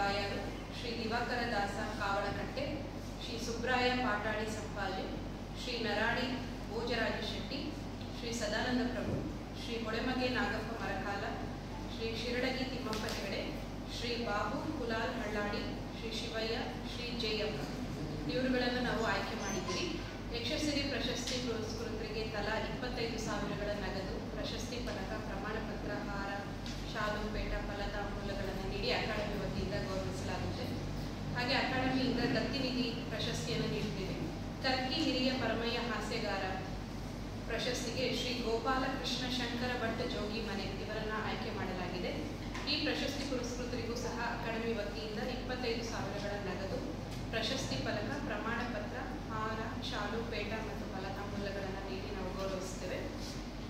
ಬಾಯರು ಶ್ರೀ ದಿವಾಕರ ದಾಸ ಕಾವಳಕಟ್ಟೆ ಶ್ರೀ ಸುಬ್ರಾಯ ಪಾಟಾಳಿ ಸಂಪಾಜೆ, ಶ್ರೀ ನರಾಣಿ ಭೋಜರಾಜ ಶೆಟ್ಟಿ, ಶ್ರೀ ಸದಾನಂದ ಪ್ರಭು, ಶ್ರೀ ಹೊಳೆಮಗೆ ನಾಗಪ್ಪ ಮರಕಾಲ, ಶ್ರೀ ಶಿರಡಗಿ ತಿಮ್ಮಪ್ಪ ಹೆಗಡೆ ಶ್ರೀ ಬಾಬು ಕುಲಾಲ್ ಹಳ್ಳಾಡಿ, ಶ್ರೀ ಶಿವಯ್ಯ, ಶ್ರೀ ಜಯಪ್ಪ. ಇವರುಗಳನ್ನು ನಾವು ಆಯ್ಕೆ ಮಾಡಿದ್ದೀವಿ ಯಕ್ಷಸಿರಿ ಪ್ರಶಸ್ತಿ ಪುರಸ್ಕೃತರಿಗೆ ತಲಾ ಇಪ್ಪತ್ತೈದು ಸಾವಿರಗಳ ನಗದು ಪ್ರಶಸ್ತಿ ಫಲಕ ಪ್ರಮಾಣ ಪತ್ರ ಹಾರ ಶಾಲು ಪೇಟ ಫಲದ ಮೂಲಗಳನ್ನು ನೀಡಿ ಅಕಾಡೆಮಿ ವತಿಯಿಂದ ಗೌರವಿಸಲಾಗುತ್ತೆ ಹಾಗೆ ಅಕಾಡೆಮಿಯಿಂದ ದತ್ತಿನಿಧಿ ಪ್ರಶಸ್ತಿಯನ್ನು ಕರ್ಕಿ ಹಿರಿಯ ಪರಮಯ್ಯ ಹಾಸ್ಯಗಾರ. ಪ್ರಶಸ್ತಿಗೆ ಶ್ರೀ ಗೋಪಾಲಕೃಷ್ಣ ಶಂಕರ ಭಟ್ ಜೋಗಿ ಮನೆ ಇವರನ್ನ ಆಯ್ಕೆ ಮಾಡಲಾಗಿದೆ. ಈ ಪ್ರಶಸ್ತಿ ಪುರಸ್ಕೃತರಿಗೂ ಸಹ ಅಕಾಡೆಮಿ ವತಿಯಿಂದ ಇಪ್ಪತ್ತೈದು ಸಾವಿರಗಳ ನಗದು, ಪ್ರಶಸ್ತಿ ಫಲಕ ಪ್ರಮಾಣ ಪತ್ರ ಹಾರ, ಶಾಲು, ಪೇಟ ಮತ್ತು ಫಲತಾಂಬೂಲಗಳನ್ನು ನೀಡಿ ನಾವು ಗೌರವಿಸುತ್ತೇವೆ.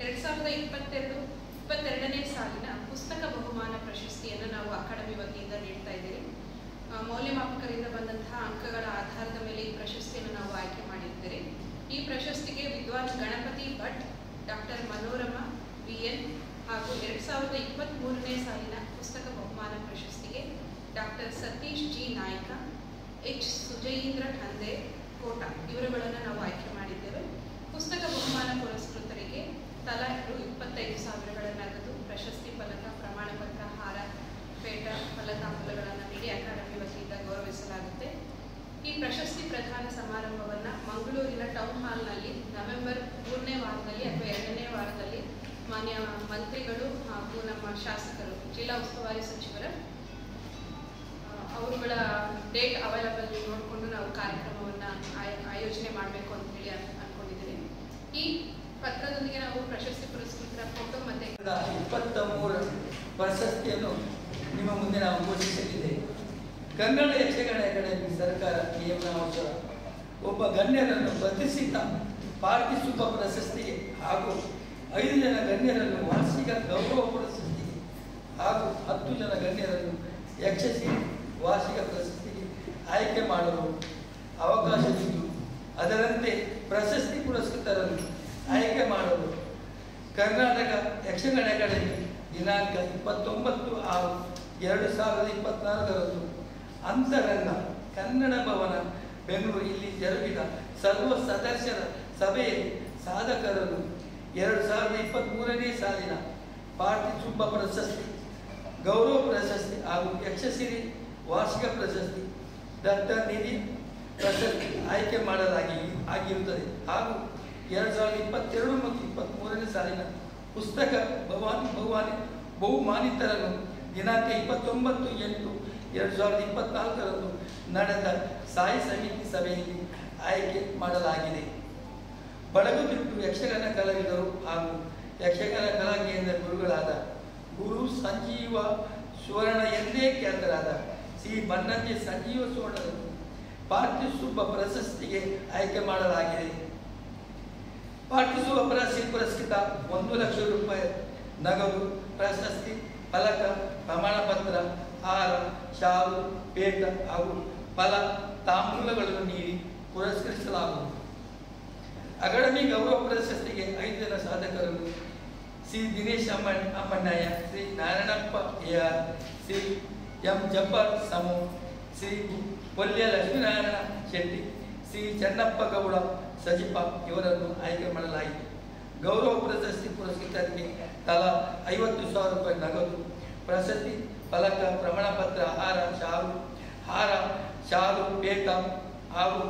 ಎರಡ್ ಸಾವಿರದ ಇಪ್ಪತ್ತೆರಡು, ಇಪ್ಪತ್ತೆರಡನೇ ಸಾಲಿನ ಪುಸ್ತಕ ಬಹುಮಾನ ಪ್ರಶಸ್ತಿಯನ್ನು ನಾವು ಅಕಾಡೆಮಿ ವತಿಯಿಂದ ನೀಡ್ತಾ ಇದ್ದೀವಿ ಆ, ಮೌಲ್ಯಮಾಪಕರಿಂದ ಬಂದಂತಹ ಅಂಕಗಳ ಆಧಾರದ ಮೇಲೆ ಈ ಪ್ರಶಸ್ತಿಯನ್ನು ನಾವು ಆಯ್ಕೆ ಮಾಡಿದ್ದೇವೆ ಈ ಪ್ರಶಸ್ತಿಗೆ ವಿದ್ವಾನ್ Ganapati Bhat doctor Manorama V N ಹಾಗೂ ಎರಡ್ ಸಾವಿರದ ಇಪ್ಪತ್ತ್ ಮೂರನೇ ಸಾಲಿನ ಪುಸ್ತಕ ಬಹುಮಾನ ಪ್ರಶಸ್ತಿಗೆ doctor Satish G Naik, H Sujayeendra Khande, Kota ಇವರುಗಳನ್ನು ನಾವು ಆಯ್ಕೆ ಮಾಡಿದ್ದೇವೆ. ಪುಸ್ತಕ ಬಹುಮಾನ ಪುರಸ್ಕೃತರಿಗೆ ತಲಾ ಇಪ್ಪತ್ತೈದು ಸಾವಿರಗಳನ್ನಾಗದು ನಗದು ಪ್ರಶಸ್ತಿ ಫಲಕ ಪ್ರಮಾಣ ಪತ್ರ ಹಾರ, ಪೇಟ ಫಲತಾಂಬಲಗಳನ್ನು ನೀಡಿ ಅಕಾಡೆಮಿ ವತಿಯಿಂದ ಗೌರವಿಸಲಾಗುತ್ತೆ. ಈ ಪ್ರಶಸ್ತಿ ಪ್ರದಾನ ಸಮಾರಂಭವನ್ನು ಮಂಗಳೂರಿನ ಟೌನ್ ಹಾಲ್ನಲ್ಲಿ ನವೆಂಬರ್ ಮೂರನೇ ವಾರದಲ್ಲಿ ಅಥವಾ ಎರಡನೇ ವಾರದಲ್ಲಿ ಮಾನ್ಯ ಮಂತ್ರಿಗಳು ಹಾಗೂ ನಮ್ಮ ಶಾಸಕರು, ಜಿಲ್ಲಾ ಉಸ್ತುವಾರಿ ಸಚಿವರ ಅವರುಗಳ ಡೇಟ್ ಅವೈಲಬಲ್ ನೋಡಿಕೊಂಡು ನಾವು ಕಾರ್ಯಕ್ರಮವನ್ನು ಆಯೋಜನೆ ಮಾಡಬೇಕು ಅಂತ ಹೇಳಿ ಅನ್ಕೊಂಡಿದ್ದೀನಿ. ಈ ಪತ್ರದೊಂದಿಗೆ ನಾವು ಪ್ರಶಸ್ತಿ ಪುರಸ್ಕೃತರ ಫೋಟೋ ಮತ್ತೆ ಇಪ್ಪತ್ತ ಮೂರು ಪ್ರಶಸ್ತಿಯನ್ನು ನಿಮ್ಮ ಮುಂದೆ ನಾವು ಘೋಷಿಸಲಿದ್ದೇವೆ. ಕನ್ನಡ ಯಕ್ಷಗಾನ ಅಕಾಡೆಮಿ ಸರ್ಕಾರ ಒಬ್ಬ ಗಣ್ಯರನ್ನು ಪ್ರತಿಷ್ಠಿತ ಪಾರ್ಥಿಸುವ ಪ್ರಶಸ್ತಿಗೆ ಹಾಗೂ ಐದು ಜನ ಗಣ್ಯರನ್ನು ವಾರ್ಷಿಕ ಗೌರವ ಪ್ರಶಸ್ತಿ ಹಾಗೂ ಹತ್ತು ಜನ ಗಣ್ಯರನ್ನು ಯಕ್ಷಸಿ ವಾರ್ಷಿಕ ಪ್ರಶಸ್ತಿಗೆ ಆಯ್ಕೆ ಮಾಡಲು ಅವಕಾಶವಿದ್ದು ಅದರಂತೆ ಪ್ರಶಸ್ತಿ ಪುರಸ್ಕೃತರನ್ನು ಆಯ್ಕೆ ಮಾಡಲು ಕರ್ನಾಟಕ ಯಕ್ಷಗಾನ ಅಕಾಡೆಮಿ ದಿನಾಂಕ ಇಪ್ಪತ್ತೊಂಬತ್ತು ಆರು ಎರಡು ಸಾವಿರದ ಇಪ್ಪತ್ನಾಲ್ಕರಂದು ಅಂತರಂಗ ಕನ್ನಡ ಭವನ ಬೆಂಗಳೂರು ಇಲ್ಲಿ ಜರುಗಿದ ಸರ್ವ ಸದಸ್ಯರ ಸಭೆಯಲ್ಲಿ ಸಾಧಕರನ್ನು ಎರಡು ಸಾವಿರದ ಇಪ್ಪತ್ತ್ಮೂರನೇ ಸಾಲಿನ ಪಾರ್ಥಿಸುಬ್ಬ ಪ್ರಶಸ್ತಿ, ಗೌರವ ಪ್ರಶಸ್ತಿ ಹಾಗೂ ಯಕ್ಷಸಿರಿ ವಾರ್ಷಿಕ ಪ್ರಶಸ್ತಿ ದತ್ತ ನಿಧಿ ಪ್ರಶಸ್ತಿ ಆಯ್ಕೆ ಮಾಡಲಾಗಿ ಆಗಿರುತ್ತದೆ. ಹಾಗೂ ಎರಡು ಸಾವಿರದ ಇಪ್ಪತ್ತೆರಡು ಮತ್ತು ಇಪ್ಪತ್ತ್ಮೂರನೇ ಸಾಲಿನ ಪುಸ್ತಕ ಭವಾನಿ ಭವಾನಿ ಬಹುಮಾನಿತರನ್ನು ದಿನಾಂಕ ಇಪ್ಪತ್ತೊಂಬತ್ತು ಎಂಟು ಎರಡು ಸಾವಿರದ ಇಪ್ಪತ್ನಾಲ್ಕರಂದು ನಡೆದ ಸಾಯಿ ಸಮಿತಿ ಸಭೆಯಲ್ಲಿ ಆಯ್ಕೆ ಮಾಡಲಾಗಿದೆ. ಬಡಗುತಿಟ್ಟು ಯಕ್ಷಗಾನ ಕಲಾವಿದರು ಹಾಗೂ ಯಕ್ಷಗಾನ ಕಲಾ ಕೇಂದ್ರ ಗುರುಗಳಾದ ಗುರು ಸಂಜೀವ ಸುವರ್ಣ ಎಂದೇ ಖ್ಯಾತರಾದ ಶ್ರೀ ಬನ್ನಂಜೆ ಸಂಜೀವ ಸುವರ್ಣರನ್ನು ಪಾರ್ಥಿಸುಬ್ಬ ಪ್ರಶಸ್ತಿಗೆ ಆಯ್ಕೆ ಮಾಡಲಾಗಿದೆ. ಪಾರ್ಥಿಸುಬ್ಬ ಪ್ರಶಸ್ತಿ ಪುರಸ್ಕೃತ ಒಂದು ಲಕ್ಷ ರೂಪಾಯಿ ನಗದು, ಪ್ರಶಸ್ತಿ, ಫಲಕ ಪ್ರಮಾಣ ಪತ್ರ ಹಾರ, ಶಾಲು, ಪೇಟ ಹಾಗೂ ಫಲ ತಾಂಬೂಲಗಳನ್ನು ನೀಡಿ ಪುರಸ್ಕರಿಸಲಾಗುವುದು. ಅಕಾಡೆಮಿ ಗೌರವ ಪ್ರಶಸ್ತಿಗೆ ಐದು ಜನ ಸಾಧಕರು Shri Dinesh Amman Ammannaiah Shri Narayanappa A R Shri M Jabbar Samu, Shri Polya Lakshminarayana Shetty, Shri Channappa Gowda Sajipa ಇವರನ್ನು ಆಯ್ಕೆ ಮಾಡಲಾಯಿತು. ಗೌರವ ಪ್ರಶಸ್ತಿ ಪುರಸ್ಕೃತರಿಗೆ ತಲಾ ಐವತ್ತು ಸಾವಿರ ರೂಪಾಯಿ ನಗದು. ಪ್ರಶಸ್ತಿ ಫಲಕ ಪ್ರಮಾಣ ಪತ್ರ ಹಾರ, ಶಾಲು ಹಾರ, ಶಾಲು, ಪೇಟ ಹಾಗೂ